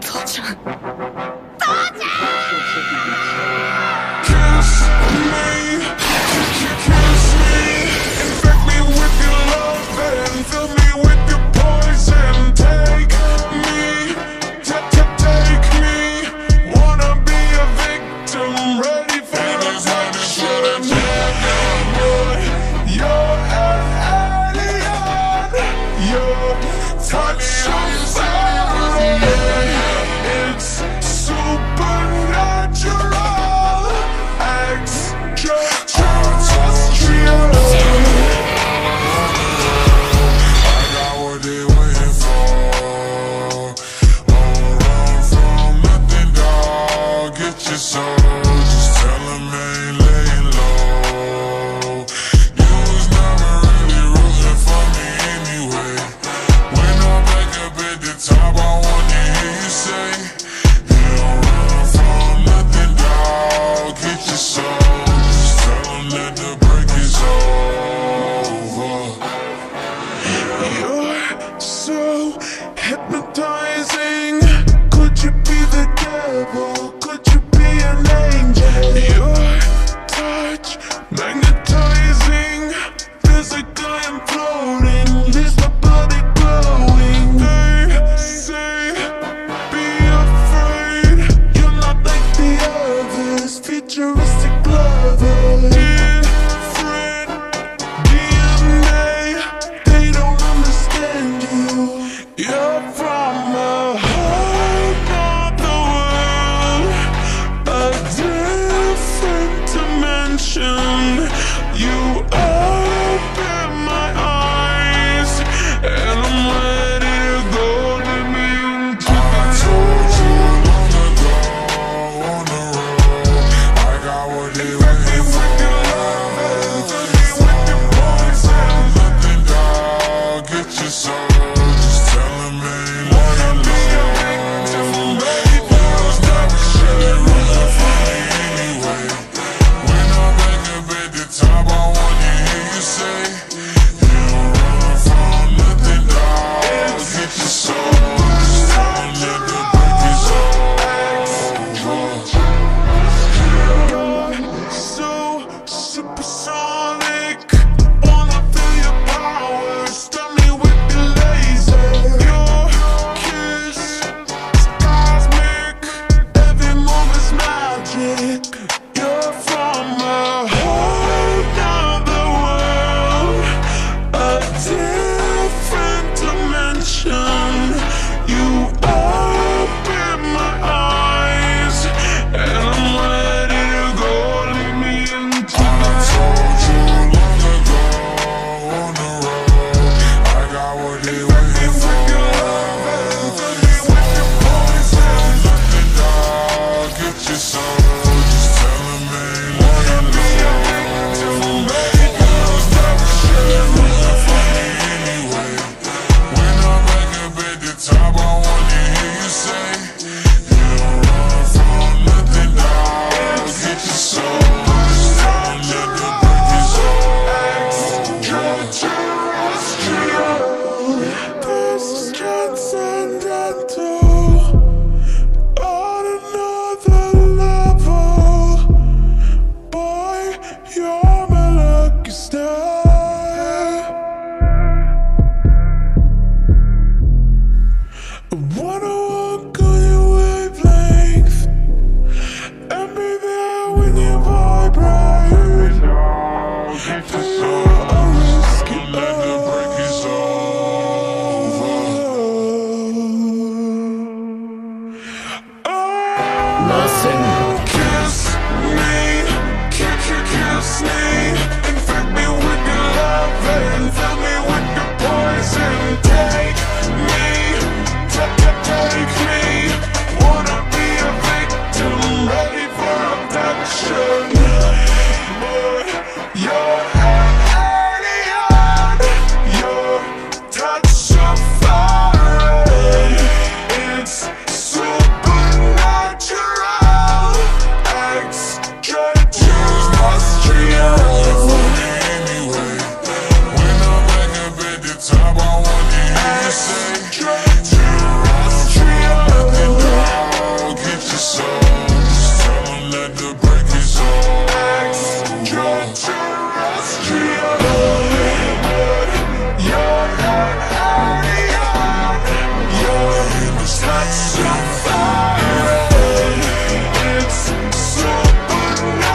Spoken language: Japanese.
父ちゃん。me. Yeah. Supernatural